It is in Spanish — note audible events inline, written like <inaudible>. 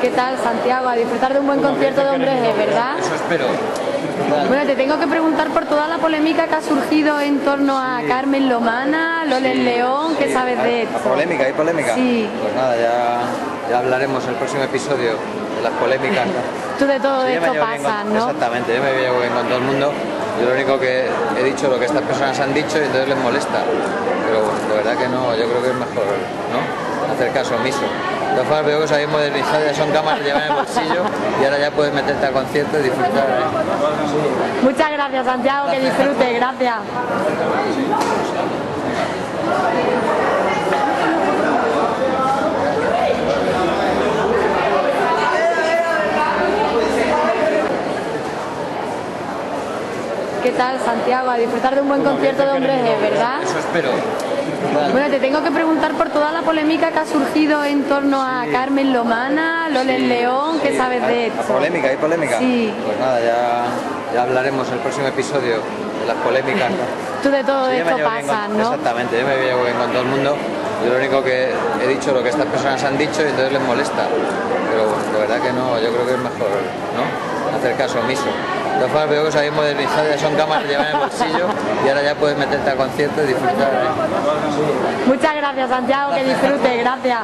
¿Qué tal, Santiago? A disfrutar de un buen concierto de hombres G, ¿verdad? Eso espero. Bueno, te tengo que preguntar por toda la polémica que ha surgido en torno a Carmen Lomana, Loles León, ¿qué sabes de esto? ¿Polémica? ¿Hay polémica? Sí. Pues nada, ya, ya hablaremos en el próximo episodio de las polémicas. <laughs> Tú de todo Sí, me esto pasas, ¿no? Exactamente, yo me llevo bien con todo el mundo. Yo lo único que he dicho lo que estas personas han dicho y entonces les molesta. Pero de verdad que no, yo creo que es mejor ¿no? hacer caso omiso. Todas formas veo que se habéis modernizado, ya son cámaras que llevan en el bolsillo y ahora ya puedes meterte al concierto y disfrutar. ¿eh? Muchas gracias, Santiago, que disfrute, gracias. ¿Qué tal, Santiago? A disfrutar de un buen concierto de hombres ¿verdad? Eso espero. Bueno, te tengo que preguntar por toda la polémica que ha surgido en torno a Carmen Lomana, Loles León, ¿qué sabes de esto? ¿Polémica? ¿Hay polémica? Sí. Pues nada, ya, ya hablaremos en el próximo episodio de las polémicas. <laughs> Tú de todo Sí, esto pasas, con- ¿no? Exactamente, yo me llevo bien con todo el mundo. Yo lo único que he dicho lo que estas personas han dicho y entonces les molesta. Pero de verdad que no, yo creo que es mejor ¿no? Hacer caso omiso. De todas formas veo que ya son cámaras que llevan en el bolsillo y ahora ya puedes meterte al concierto y disfrutar. ¿eh? Muchas gracias, Santiago, que disfrute, gracias.